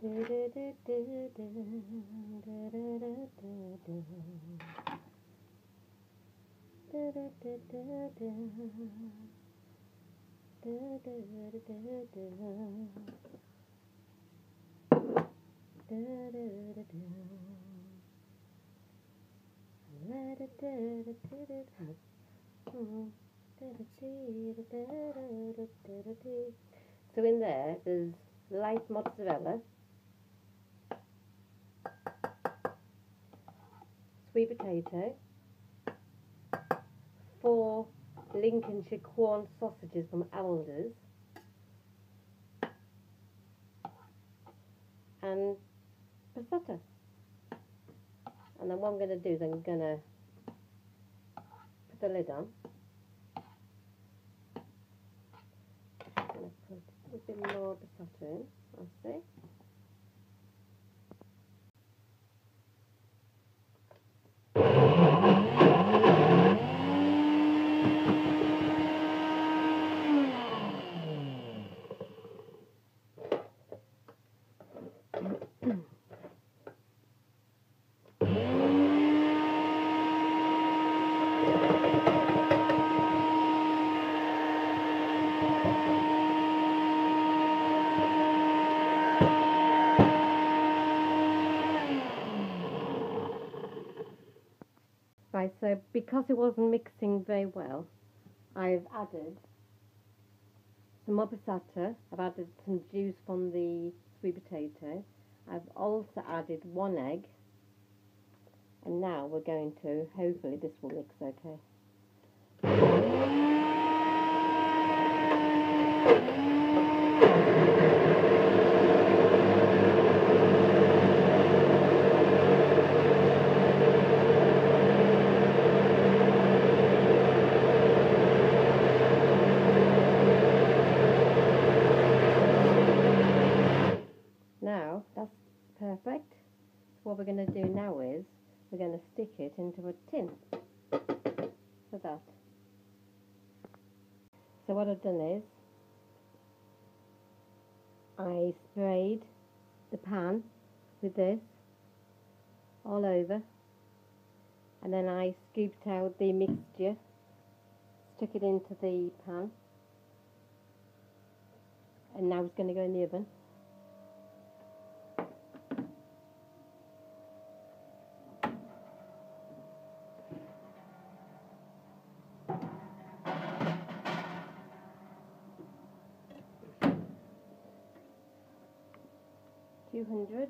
So in there, there's light mozzarella, sweet potato, four Lincolnshire Quorn sausages from Alders, and passata. And then what I'm going to do is I'm going to put the lid on. I'm going to put a bit more passata in, I'll see. So because it wasn't mixing very well, I've added some passata, I've added some juice from the sweet potato, I've also added one egg, and now we're going to, hopefully this will mix okay. Now, that's perfect. What we're going to do now is, we're going to stick it into a tin. For that. So what I've done is, I sprayed the pan with this all over and then I scooped out the mixture, stuck it into the pan and now it's going to go in the oven. Two hundred